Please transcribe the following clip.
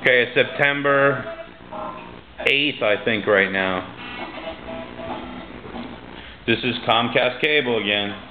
Okay, it's September 8th, I think, right now. This is Comcast Cable again.